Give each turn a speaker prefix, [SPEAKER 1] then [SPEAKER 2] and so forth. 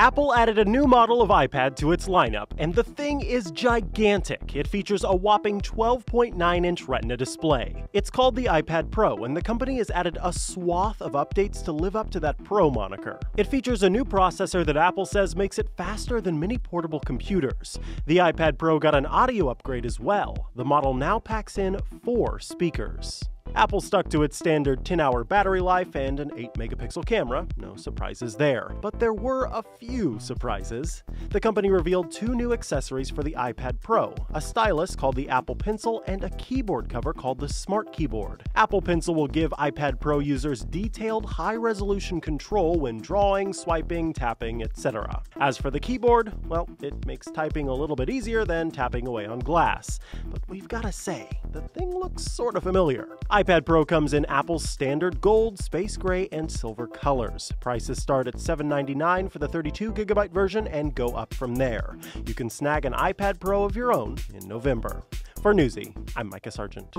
[SPEAKER 1] Apple added a new model of iPad to its lineup, and the thing is gigantic. It features a whopping 12.9 inch Retina display. It's called the iPad Pro, and the company has added a swath of updates to live up to that Pro moniker. It features a new processor that Apple says makes it faster than many portable computers. The iPad Pro got an audio upgrade as well. The model now packs in four speakers. Apple stuck to its standard 10 hour battery life and an 8 megapixel camera, no surprises there. But there were a few surprises. The company revealed two new accessories for the iPad Pro a stylus called the Apple Pencil and a keyboard cover called the Smart Keyboard. Apple Pencil will give iPad Pro users detailed, high resolution control when drawing, swiping, tapping, etc. As for the keyboard, well, it makes typing a little bit easier than tapping away on glass. But we've gotta say, the thing looks sort of familiar iPad Pro comes in Apple's standard gold, space gray, and silver colors. Prices start at 799 for the 32GB version and go up from there. You can snag an iPad Pro of your own in November. For Newsy, I'm Mikah Sargent.